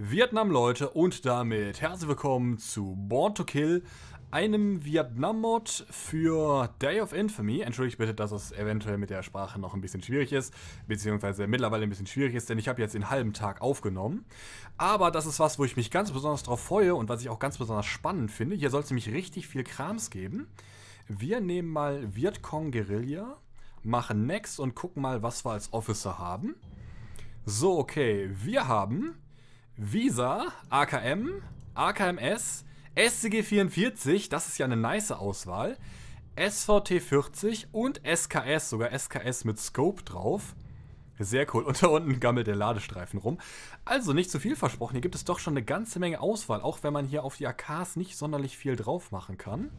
Vietnam, Leute, und damit herzlich willkommen zu Born to Kill, einem Vietnam-Mod für Day of Infamy. Entschuldigt bitte, dass es eventuell mit der Sprache noch ein bisschen schwierig ist, beziehungsweise mittlerweile ein bisschen schwierig ist, denn ich habe jetzt den halben Tag aufgenommen. Aber das ist was, wo ich mich ganz besonders drauf freue und was ich auch ganz besonders spannend finde. Hier soll es nämlich richtig viel Krams geben. Wir nehmen mal Vietcong Guerilla, machen Next und gucken mal, was wir als Officer haben. So, okay, wir haben Visa, AKM, AKMS, SCG44, das ist ja eine nice Auswahl, SVT40 und SKS, sogar SKS mit Scope drauf. Sehr cool. Und da unten gammelt der Ladestreifen rum. Also nicht zu viel versprochen. Hier gibt es doch schon eine ganze Menge Auswahl, auch wenn man hier auf die AKs nicht sonderlich viel drauf machen kann.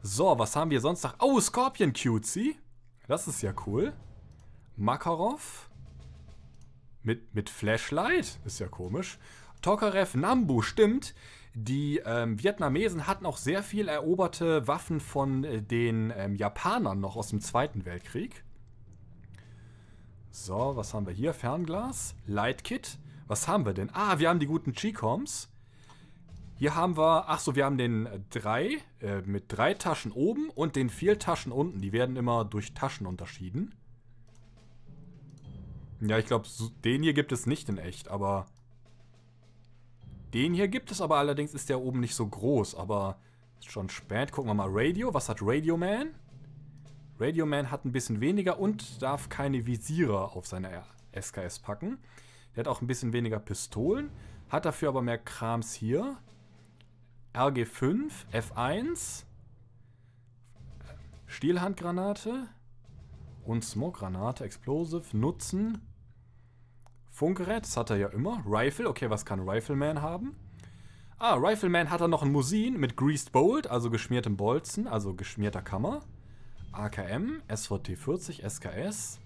So, was haben wir sonst noch? Oh, Scorpion Cutie. Das ist ja cool. Makarov. Mit, mit Flashlight? Ist ja komisch. Tokarev Nambu, stimmt. Die ähm, Vietnamesen hatten auch sehr viel eroberte Waffen von äh, den ähm, Japanern noch aus dem Zweiten Weltkrieg. So, was haben wir hier? Fernglas, Lightkit. Was haben wir denn? Ah, wir haben die guten G-Coms. Hier haben wir, ach so, wir haben den 3 äh, mit drei Taschen oben und den vier Taschen unten. Die werden immer durch Taschen unterschieden. Ja, ich glaube, den hier gibt es nicht in echt, aber... Den hier gibt es aber allerdings, ist der oben nicht so groß, aber ist schon spät. Gucken wir mal, Radio, was hat Radio Man? Radio Man hat ein bisschen weniger und darf keine Visiere auf seine SKS packen. Der hat auch ein bisschen weniger Pistolen, hat dafür aber mehr Krams hier. RG5, F1, Stielhandgranate und Smoke-Granate, Explosive, Nutzen, Funkgerät, das hat er ja immer. Rifle, okay, was kann Rifleman haben? Ah, Rifleman hat er noch ein Musin mit Greased Bolt, also geschmiertem Bolzen, also geschmierter Kammer. AKM, SVT40, SKS.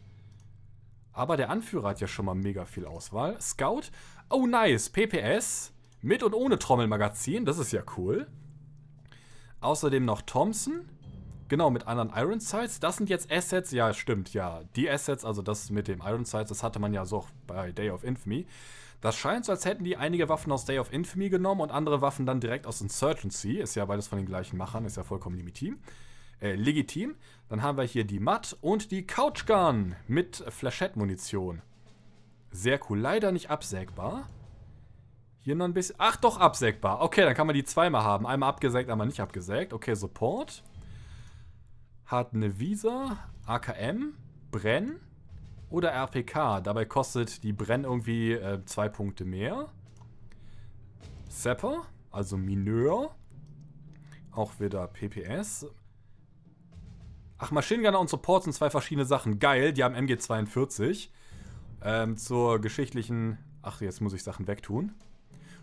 Aber der Anführer hat ja schon mal mega viel Auswahl. Scout, oh nice, PPS. Mit und ohne Trommelmagazin, das ist ja cool. Außerdem noch Thompson, Genau, mit anderen Iron Sights. Das sind jetzt Assets, ja, stimmt, ja. Die Assets, also das mit dem Iron Sights, das hatte man ja so auch bei Day of Infamy. Das scheint so, als hätten die einige Waffen aus Day of Infamy genommen und andere Waffen dann direkt aus Insurgency. Ist ja beides von den gleichen Machern, ist ja vollkommen legitim. Äh, legitim. Dann haben wir hier die Matt und die Couch Gun mit Flechette-Munition. Sehr cool. Leider nicht absägbar. Hier noch ein bisschen. Ach, doch absägbar. Okay, dann kann man die zweimal haben. Einmal abgesägt, einmal nicht abgesägt. Okay, Support hat eine Visa, AKM, Brenn oder RPK. Dabei kostet die Brenn irgendwie äh, zwei Punkte mehr. Sepper, also Mineur. Auch wieder PPS. Ach, Machine Gunner und Support sind zwei verschiedene Sachen. Geil, die haben MG42. Ähm, zur geschichtlichen... Ach, jetzt muss ich Sachen wegtun.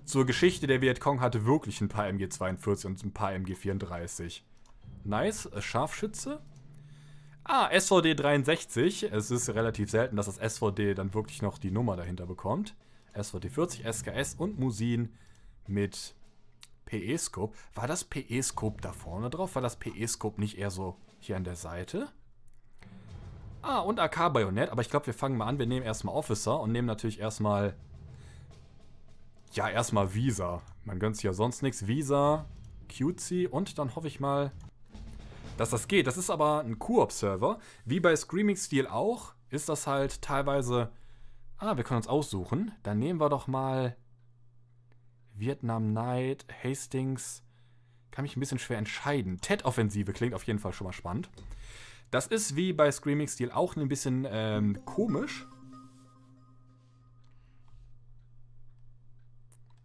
Zur Geschichte der Vietcong hatte wirklich ein paar MG42 und ein paar MG34. Nice. Äh, Scharfschütze. Ah, SVD 63. Es ist relativ selten, dass das SVD dann wirklich noch die Nummer dahinter bekommt. SVD 40, SKS und Musin mit PE-Scope. War das PE-Scope da vorne drauf? War das PE-Scope nicht eher so hier an der Seite? Ah, und AK-Bajonett. Aber ich glaube, wir fangen mal an. Wir nehmen erstmal Officer und nehmen natürlich erstmal... Ja, erstmal Visa. Man gönnt sich ja sonst nichts. Visa, Cutesy und dann hoffe ich mal, dass das geht. Das ist aber ein Koop-Server. Wie bei Screaming Steel auch, ist das halt teilweise... Ah, wir können uns aussuchen. Dann nehmen wir doch mal Vietnam Night, Hastings. Kann mich ein bisschen schwer entscheiden. Ted-Offensive klingt auf jeden Fall schon mal spannend. Das ist wie bei Screaming Steel auch ein bisschen ähm, komisch.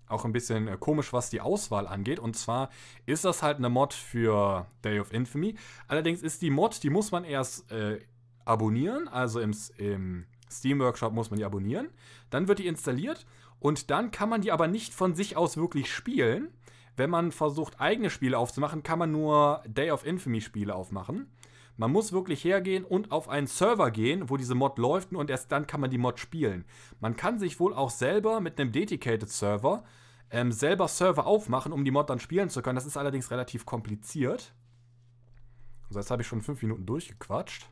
Auch ein bisschen äh, komisch, was die Auswahl angeht. Und zwar ist das halt eine Mod für Day of Infamy. Allerdings ist die Mod, die muss man erst äh, abonnieren. Also im, im Steam Workshop muss man die abonnieren. Dann wird die installiert und dann kann man die aber nicht von sich aus wirklich spielen. Wenn man versucht, eigene Spiele aufzumachen, kann man nur Day of Infamy Spiele aufmachen. Man muss wirklich hergehen und auf einen Server gehen, wo diese Mod läuft und erst dann kann man die Mod spielen. Man kann sich wohl auch selber mit einem Dedicated Server ähm, selber Server aufmachen, um die Mod dann spielen zu können. Das ist allerdings relativ kompliziert. Also jetzt habe ich schon fünf Minuten durchgequatscht.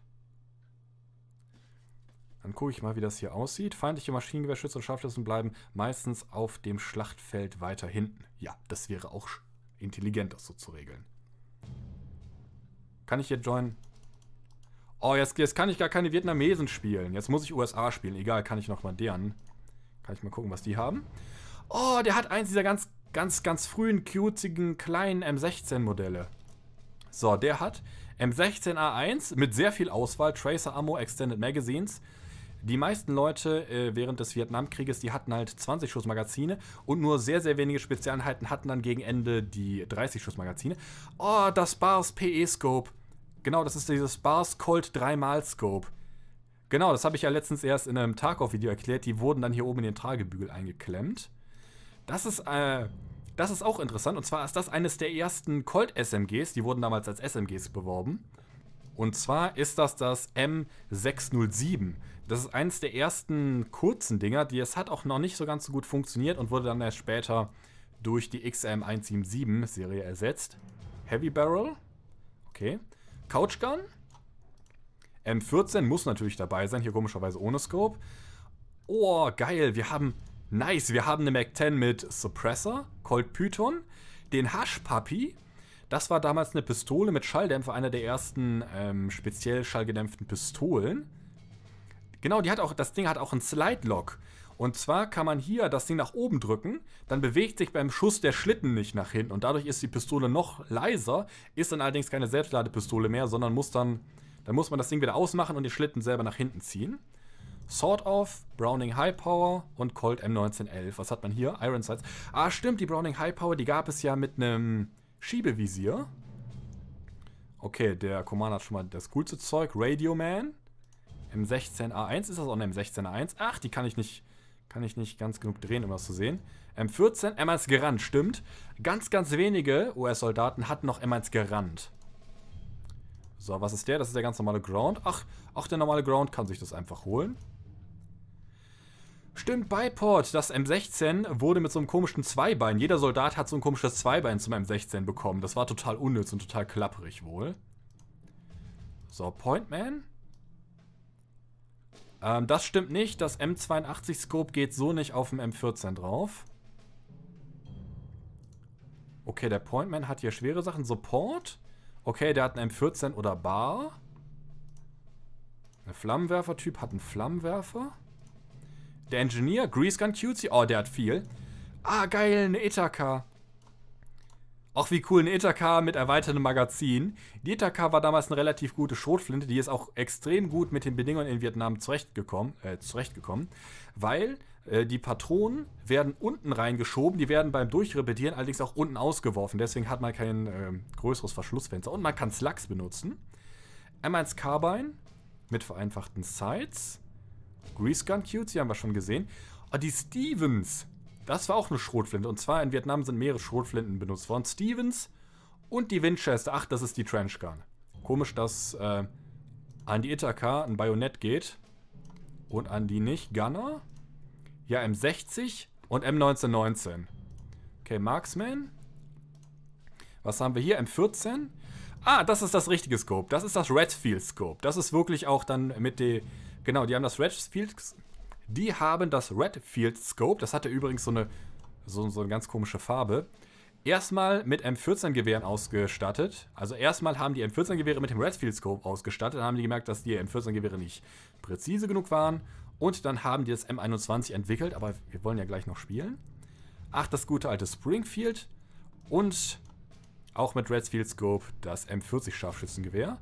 Dann gucke ich mal, wie das hier aussieht. Feindliche Maschinengewehrschütze und Scharfschützen bleiben meistens auf dem Schlachtfeld weiter hinten. Ja, das wäre auch intelligent, das so zu regeln. Kann ich hier joinen? Oh, jetzt, jetzt kann ich gar keine Vietnamesen spielen. Jetzt muss ich USA spielen. Egal, kann ich nochmal deren. Kann ich mal gucken, was die haben. Oh, der hat eins dieser ganz, ganz, ganz frühen, cutigen, kleinen M16-Modelle. So, der hat M16A1 mit sehr viel Auswahl, Tracer Ammo, Extended Magazines. Die meisten Leute äh, während des Vietnamkrieges, die hatten halt 20 Schuss Magazine und nur sehr, sehr wenige Spezialeinheiten hatten dann gegen Ende die 30 Schuss Magazine. Oh, das Bars PE Scope. Genau, das ist dieses Bars Colt 3x Scope. Genau, das habe ich ja letztens erst in einem Tarkov-Video erklärt. Die wurden dann hier oben in den Tragebügel eingeklemmt. Das ist, äh, das ist auch interessant. Und zwar ist das eines der ersten Colt-SMGs. Die wurden damals als SMGs beworben. Und zwar ist das das M607. Das ist eines der ersten kurzen Dinger. Die, es hat auch noch nicht so ganz so gut funktioniert und wurde dann erst später durch die XM177-Serie ersetzt. Heavy Barrel. Okay. Couch Gun. M14 muss natürlich dabei sein. Hier komischerweise ohne Scope. Oh, geil. Wir haben... Nice. Wir haben eine Mac-10 mit Suppressor. Colt Python. Den Hush Puppy. Das war damals eine Pistole mit Schalldämpfer, einer der ersten ähm, speziell schallgedämpften Pistolen. Genau, die hat auch, das Ding hat auch einen Slide-Lock. Und zwar kann man hier das Ding nach oben drücken, dann bewegt sich beim Schuss der Schlitten nicht nach hinten und dadurch ist die Pistole noch leiser, ist dann allerdings keine Selbstladepistole mehr, sondern muss dann, dann muss man das Ding wieder ausmachen und den Schlitten selber nach hinten ziehen. Sword Off, Browning High Power und Colt M1911. Was hat man hier? Iron Sights. Ah, stimmt, die Browning High Power, die gab es ja mit einem Schiebevisier. Okay, der Commander hat schon mal das coolste Zeug. Radio Man. M16A1. Ist das auch eine M16A1? Ach, die kann ich nicht, kann ich nicht ganz genug drehen, um das zu sehen. M14, M1 Garant, stimmt. Ganz, ganz wenige US-Soldaten hatten noch M1 Garant. So, was ist der? Das ist der ganz normale Ground. Ach, auch der normale Ground kann sich das einfach holen. Stimmt, Bipod, das M16 wurde mit so einem komischen Zweibein. Jeder Soldat hat so ein komisches Zweibein zum M16 bekommen. Das war total unnütz und total klapprig wohl. So, Pointman. Ähm, das stimmt nicht. Das M82-Scope geht so nicht auf dem M14 drauf. Okay, der Pointman hat hier schwere Sachen. Support. Okay, der hat einen M14 oder Bar. Der Flammenwerfer-Typ hat einen Flammenwerfer. Der Engineer, Grease Gun Cutie. Oh, der hat viel. Ah, geil, eine Ithaca. Auch wie cool, eine Ithaca mit erweitertem Magazin. Die Ithaca war damals eine relativ gute Schrotflinte. Die ist auch extrem gut mit den Bedingungen in Vietnam zurechtgekommen, äh, zurechtgekommen weil äh, die Patronen werden unten reingeschoben, die werden beim Durchrepetieren allerdings auch unten ausgeworfen. Deswegen hat man kein äh, größeres Verschlussfenster. Und man kann Slugs benutzen. M1 Carbine mit vereinfachten Sights. Grease Gun Cutie haben wir schon gesehen. Oh, die Stevens. Das war auch eine Schrotflinte. Und zwar in Vietnam sind mehrere Schrotflinten benutzt worden. Stevens und die Winchester. Ach, das ist die Trench Gun. Komisch, dass äh, an die Ithaca ein Bajonett geht. Und an die nicht. Gunner. Ja, M60 und M1919. Okay, Marksman. Was haben wir hier? M14. Ah, das ist das richtige Scope. Das ist das Redfield Scope. Das ist wirklich auch dann mit der Genau, die haben das Redfield. Die haben das Redfield Scope. Das hatte übrigens so eine, so, so eine ganz komische Farbe. Erstmal mit M14-Gewehren ausgestattet. Also erstmal haben die M14-Gewehre mit dem Redfield Scope ausgestattet. Dann haben die gemerkt, dass die M14-Gewehre nicht präzise genug waren. Und dann haben die das M21 entwickelt. Aber wir wollen ja gleich noch spielen. Ach, das gute alte Springfield. Und auch mit Redfield Scope das M40 Scharfschützengewehr.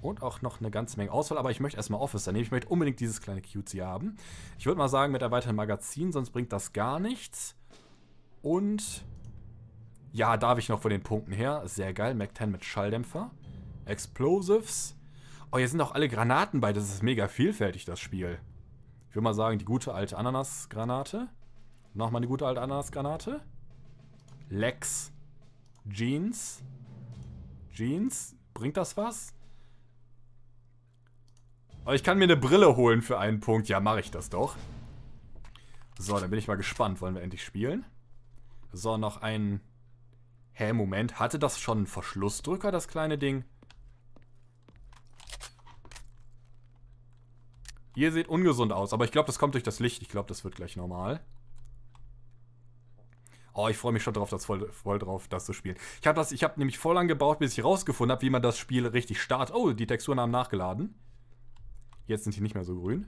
Und auch noch eine ganze Menge Auswahl, aber ich möchte erstmal Officer nehmen. Ich möchte unbedingt dieses kleine QC haben. Ich würde mal sagen, mit erweitertem Magazin, sonst bringt das gar nichts. Und ja, darf ich noch von den Punkten her. Sehr geil. Mac 10 mit Schalldämpfer. Explosives. Oh, hier sind auch alle Granaten bei. Das ist mega vielfältig, das Spiel. Ich würde mal sagen, die gute alte Ananasgranate. Nochmal eine gute alte Ananasgranate. Lex. Jeans. Jeans. Bringt das was? Aber ich kann mir eine Brille holen für einen Punkt. Ja, mache ich das doch. So, dann bin ich mal gespannt. Wollen wir endlich spielen? So, noch ein... Hä, Moment. Hatte das schon einen Verschlussdrücker, das kleine Ding? Ihr seht ungesund aus, aber ich glaube, das kommt durch das Licht. Ich glaube, das wird gleich normal. Oh, ich freue mich schon drauf, das voll, voll drauf, das zu spielen. Ich habe hab nämlich voll lang gebraucht, bis ich rausgefunden habe, wie man das Spiel richtig startet. Oh, die Texturen haben nachgeladen. Jetzt sind die nicht mehr so grün.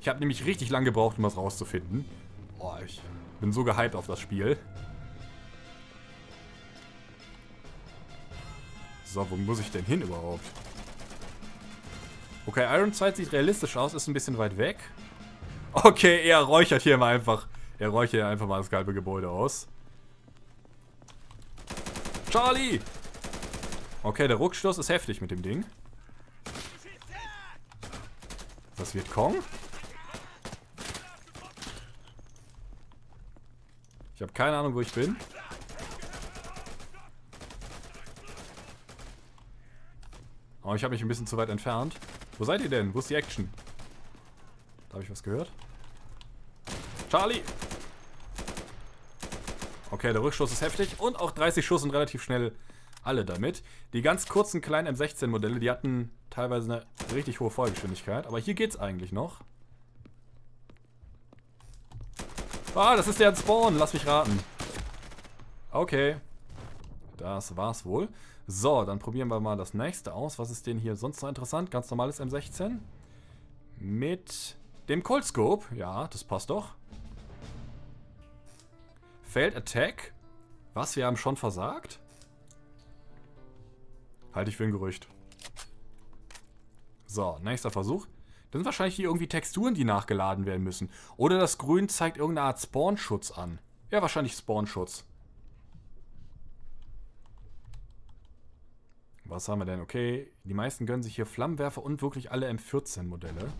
Ich habe nämlich richtig lang gebraucht, um das rauszufinden. Oh, ich bin so gehypt auf das Spiel. So, wo muss ich denn hin überhaupt? Okay, Ironside sieht realistisch aus, ist ein bisschen weit weg. Okay, er räuchert hier mal einfach. Er räuchert einfach mal das halbe Gebäude aus. Charlie! Okay, der Ruckstoß ist heftig mit dem Ding. Das wird Kong? Ich habe keine Ahnung, wo ich bin. Aber ich habe mich ein bisschen zu weit entfernt. Wo seid ihr denn? Wo ist die Action? Da habe ich was gehört. Charlie! Okay, der Rückstoß ist heftig und auch 30 Schuss sind relativ schnell alle damit. Die ganz kurzen kleinen M16-Modelle, die hatten teilweise eine richtig hohe Vollgeschwindigkeit. Aber hier geht's eigentlich noch. Ah, das ist der Spawn. Lass mich raten. Okay. Das war's wohl. So, dann probieren wir mal das nächste aus. Was ist denn hier sonst noch interessant? Ganz normales M16. Mit dem Cold Scope. Ja, das passt doch. Failed Attack. Was, wir haben schon versagt? Halte ich für ein Gerücht. So, nächster Versuch. Das sind wahrscheinlich hier irgendwie Texturen, die nachgeladen werden müssen. Oder das Grün zeigt irgendeine Art Spawnschutz an. Ja, wahrscheinlich Spawnschutz. Was haben wir denn? Okay, die meisten gönnen sich hier Flammenwerfer und wirklich alle M14-Modelle.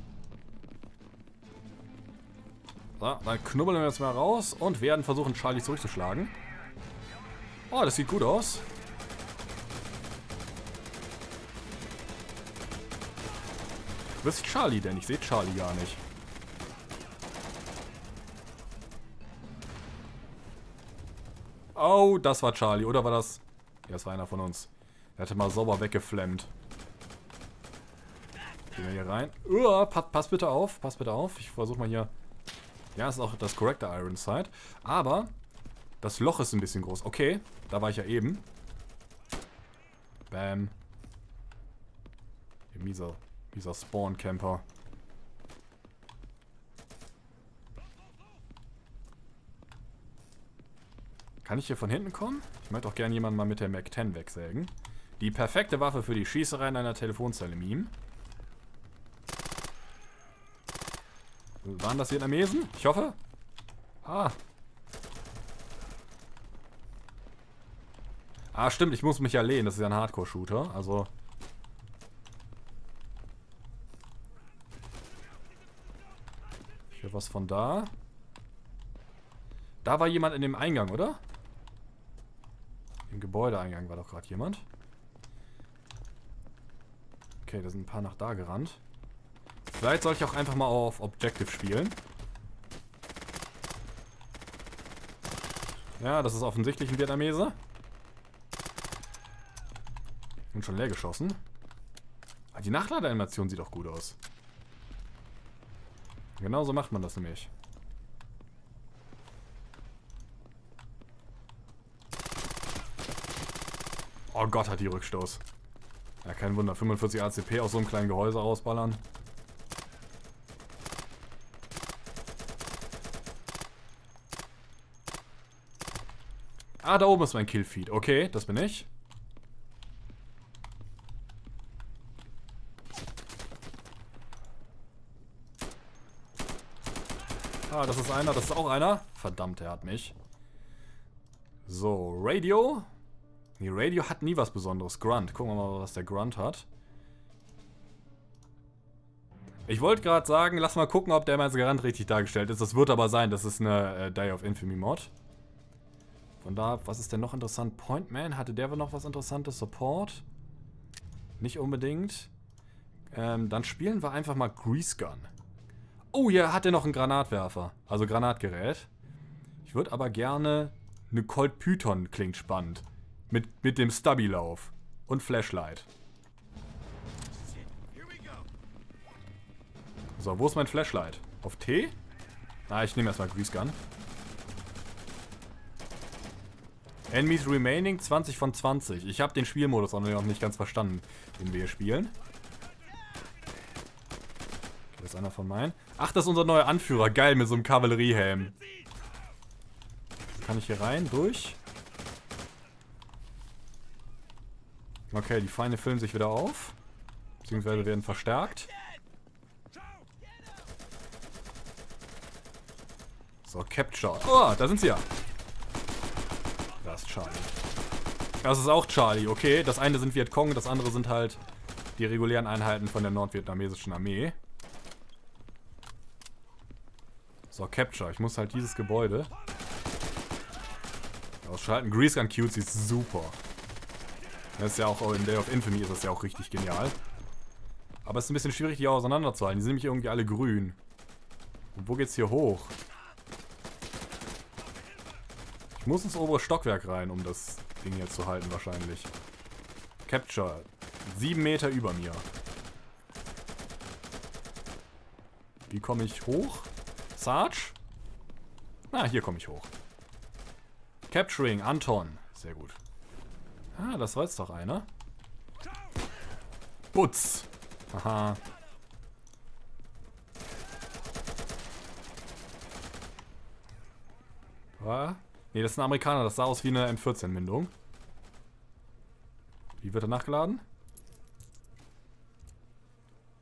So, dann knubbeln wir jetzt mal raus und werden versuchen, Charlie zurückzuschlagen. Oh, das sieht gut aus. Wo ist Charlie denn? Ich sehe Charlie gar nicht. Oh, das war Charlie. Oder war das... Ja, das war einer von uns. Der hatte mal sauber weggeflemmt. Gehen wir hier rein. Uh, pass, pass, bitte auf. Pass bitte auf. Ich versuche mal hier... Ja, ist auch das korrekte Iron Sight. Aber das Loch ist ein bisschen groß. Okay, da war ich ja eben. Bam. Mieser dieser Spawn-Camper. Kann ich hier von hinten kommen? Ich möchte auch gerne jemanden mal mit der Mac-10 wegsägen. Die perfekte Waffe für die Schießerei in einer Telefonzelle Meme. Waren das Vietnamesen? Ich hoffe. Ah. Ah, stimmt, ich muss mich ja lehnen. Das ist ja ein Hardcore-Shooter. Also, Hier was von da. Da war jemand in dem Eingang, oder? Im Gebäudeeingang war doch gerade jemand. Okay, da sind ein paar nach da gerannt. Vielleicht soll ich auch einfach mal auf Objective spielen. Ja, das ist offensichtlich ein Vietnamese. Und schon leer geschossen. Aber die Nachladeanimation sieht auch gut aus. Genau so macht man das nämlich. Oh Gott, hat die Rückstoß. Ja, kein Wunder. 45 ACP aus so einem kleinen Gehäuse rausballern. Ah, da oben ist mein Killfeed. Okay, das bin ich. Ah, das ist einer, das ist auch einer. Verdammt, er hat mich. So, Radio. Nee, Radio hat nie was Besonderes. Grunt. Gucken wir mal, was der Grunt hat. Ich wollte gerade sagen, lass mal gucken, ob der mal Garant richtig dargestellt ist. Das wird aber sein, das ist eine äh, Day of Infamy Mod. Von da, was ist denn noch interessant? Pointman, hatte der noch was Interessantes? Support? Nicht unbedingt. Ähm, dann spielen wir einfach mal Grease Gun. Oh, hier hat er noch einen Granatwerfer. Also Granatgerät. Ich würde aber gerne... Eine Colt Python klingt spannend. Mit, mit dem Stubby-Lauf. Und Flashlight. So, wo ist mein Flashlight? Auf T? Ah, ich nehme erstmal Grease Gun. Enemies remaining 20 von 20. Ich habe den Spielmodus auch noch nicht ganz verstanden, den wir hier spielen. Das ist einer von meinen. Ach, das ist unser neuer Anführer. Geil, mit so einem Kavalleriehelm. Kann ich hier rein? Durch? Okay, die Feinde füllen sich wieder auf. Beziehungsweise werden verstärkt. So, Capture. Oh, da sind sie ja. Das ist Charlie. Das ist auch Charlie, okay. Das eine sind Vietcong, das andere sind halt die regulären Einheiten von der nordvietnamesischen Armee. So, Capture. Ich muss halt dieses Gebäude ausschalten. Grease Gun Cute ist super. Das ist ja auch in Day of Infamy ist das ja auch richtig genial. Aber es ist ein bisschen schwierig, die auseinanderzuhalten. Die sind nämlich irgendwie alle grün. Und wo geht's hier hoch? Ich muss ins obere Stockwerk rein, um das Ding hier zu halten wahrscheinlich. Capture. Sieben Meter über mir. Wie komme ich hoch? Sarge? Na, ah, hier komme ich hoch. Capturing, Anton. Sehr gut. Ah, das war jetzt doch einer. Putz. Haha. Ne, das ist ein Amerikaner. Das sah aus wie eine M14-Mündung. Wie wird er nachgeladen?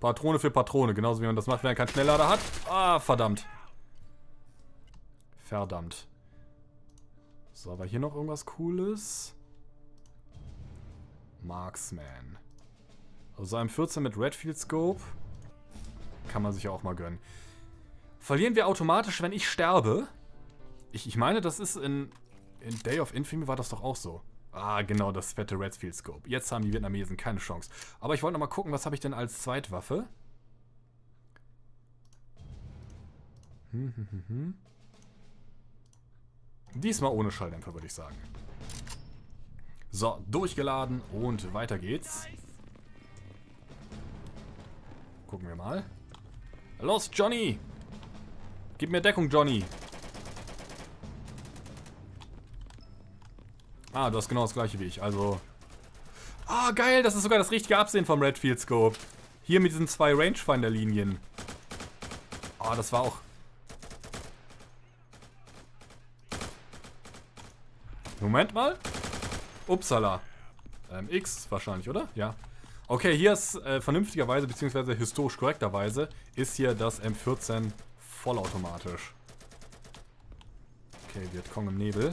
Patrone für Patrone. Genauso wie man das macht, wenn er keinen Schnelllader hat. Ah, verdammt. Verdammt. So, aber hier noch irgendwas Cooles? Marksman. Also ein 14 mit Redfield Scope. Kann man sich ja auch mal gönnen. Verlieren wir automatisch, wenn ich sterbe? Ich, ich meine, das ist in, in Day of Infamy war das doch auch so. Ah, genau, das fette Redfield Scope. Jetzt haben die Vietnamesen keine Chance. Aber ich wollte noch mal gucken, was habe ich denn als Zweitwaffe? Hm, hm, hm, hm. Diesmal ohne Schalldämpfer, würde ich sagen. So, durchgeladen und weiter geht's. Gucken wir mal. Los, Johnny! Gib mir Deckung, Johnny! Ah, du hast genau das gleiche wie ich, also... Ah, geil, das ist sogar das richtige Absehen vom Redfield Scope. Hier mit diesen zwei Rangefinder-Linien. Ah, das war auch... Moment mal. Upsala. Ähm, X wahrscheinlich, oder? Ja. Okay, hier ist äh, vernünftigerweise, beziehungsweise historisch korrekterweise, ist hier das M14 vollautomatisch. Okay, Vietcong im Nebel.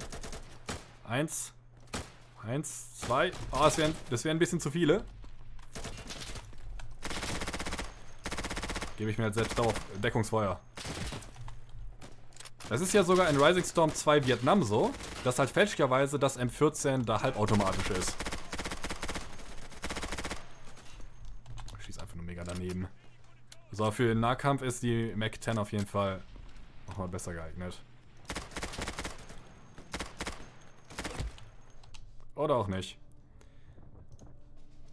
Eins. Eins, zwei. Ah, oh, das wären wär ein bisschen zu viele. Gebe ich mir jetzt selbst auf Deckungsfeuer. Es ist ja sogar in Rising Storm 2 Vietnam so, dass halt fälschlicherweise das M14 da halbautomatisch ist. Ich schieß einfach nur mega daneben. So, für den Nahkampf ist die Mac 10 auf jeden Fall nochmal besser geeignet. Oder auch nicht.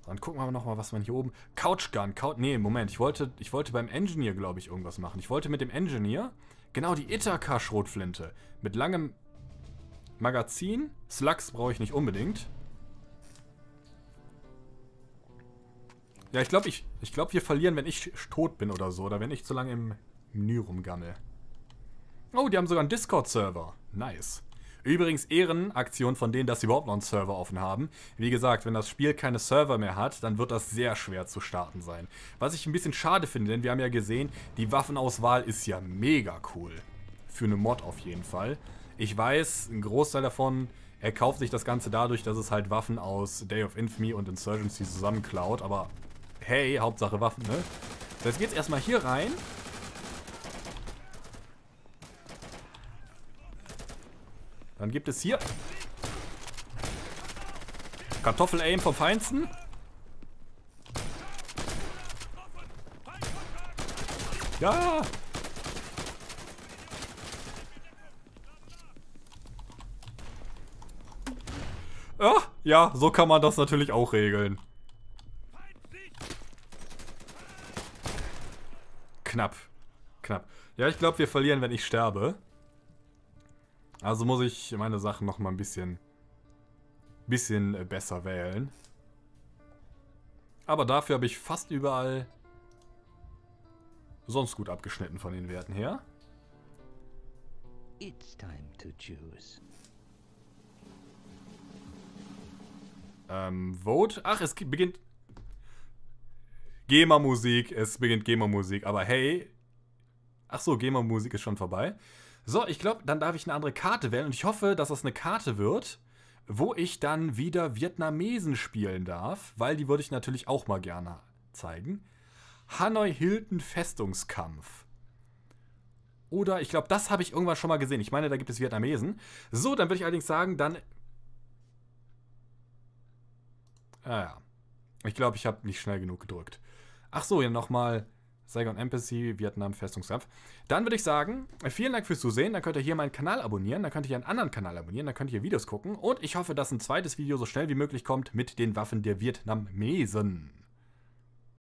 Dann gucken wir nochmal, was man hier oben... Couch Gun. Couch, nee, Moment. Ich wollte, ich wollte beim Engineer, glaube ich, irgendwas machen. Ich wollte mit dem Engineer... Genau, die Ithaca-Schrotflinte. Mit langem Magazin. Slugs brauche ich nicht unbedingt. Ja, ich glaube, ich, ich glaub, wir verlieren, wenn ich tot bin oder so. Oder wenn ich zu lange im Menü rumgammel. Oh, die haben sogar einen Discord-Server. Nice. Übrigens Ehrenaktion von denen, dass sie überhaupt noch einen Server offen haben. Wie gesagt, wenn das Spiel keine Server mehr hat, dann wird das sehr schwer zu starten sein. Was ich ein bisschen schade finde, denn wir haben ja gesehen, die Waffenauswahl ist ja mega cool. Für eine Mod auf jeden Fall. Ich weiß, ein Großteil davon er kauft sich das Ganze dadurch, dass es halt Waffen aus Day of Infamy und Insurgency zusammenklaut. Aber hey, Hauptsache Waffen, ne? So, jetzt geht's erstmal hier rein. Dann gibt es hier Kartoffel-Aim vom Feinsten. Ja! Ja, ja, so kann man das natürlich auch regeln. Knapp. knapp. Ja, ich glaube, wir verlieren, wenn ich sterbe. Also muss ich meine Sachen noch mal ein bisschen, bisschen äh, besser wählen. Aber dafür habe ich fast überall sonst gut abgeschnitten von den Werten her. It's time to choose. Ähm, Vote. Ach, es beginnt. GEMA-Musik. Es beginnt GEMA-Musik. Aber hey. Ach so, GEMA-Musik ist schon vorbei. So, ich glaube, dann darf ich eine andere Karte wählen. Und ich hoffe, dass das eine Karte wird, wo ich dann wieder Vietnamesen spielen darf. Weil die würde ich natürlich auch mal gerne zeigen. Hanoi-Hilton Festungskampf. Oder ich glaube, das habe ich irgendwann schon mal gesehen. Ich meine, da gibt es Vietnamesen. So, dann würde ich allerdings sagen, dann. Ah ja. Ich glaube, ich habe nicht schnell genug gedrückt. Ach so, hier nochmal Saigon Embassy, Vietnam Festungskampf. Dann würde ich sagen, vielen Dank fürs Zusehen. Dann könnt ihr hier meinen Kanal abonnieren. Dann könnt ihr einen anderen Kanal abonnieren. Dann könnt ihr Videos gucken. Und ich hoffe, dass ein zweites Video so schnell wie möglich kommt mit den Waffen der Vietnamesen.